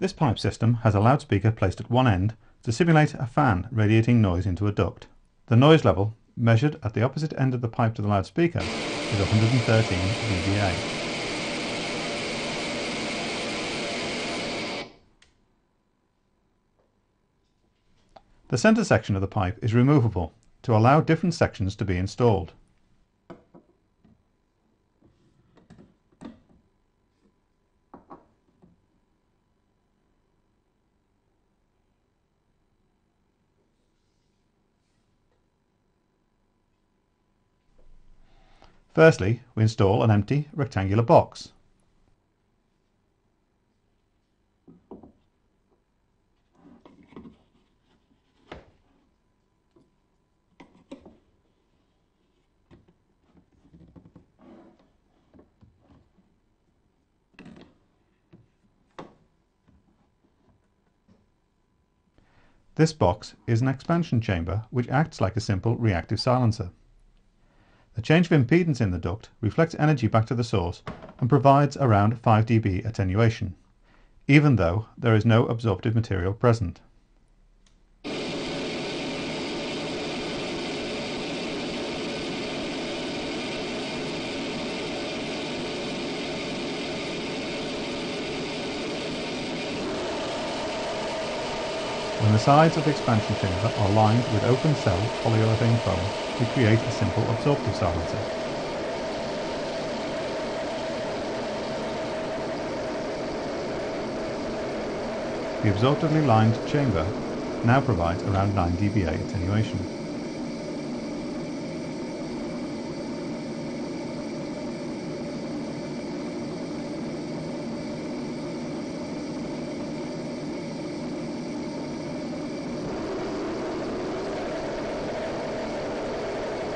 This pipe system has a loudspeaker placed at one end to simulate a fan radiating noise into a duct. The noise level, measured at the opposite end of the pipe to the loudspeaker, is 113 dBA. The centre section of the pipe is removable to allow different sections to be installed. Firstly, we install an empty rectangular box. This box is an expansion chamber which acts like a simple reactive silencer. The change of impedance in the duct reflects energy back to the source and provides around 5 dB attenuation, even though there is no absorptive material present. When the sides of the expansion chamber are lined with open cell polyurethane foam, we create a simple absorptive silencer. The absorptively lined chamber now provides around 9 dBA attenuation.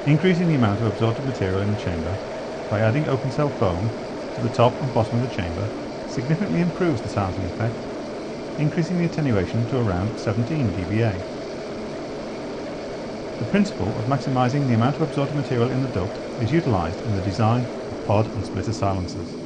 Increasing the amount of absorptive material in the chamber by adding open cell foam to the top and bottom of the chamber significantly improves the silencing effect, increasing the attenuation to around 17 dBA. The principle of maximising the amount of absorptive material in the duct is utilised in the design of pod and splitter silencers.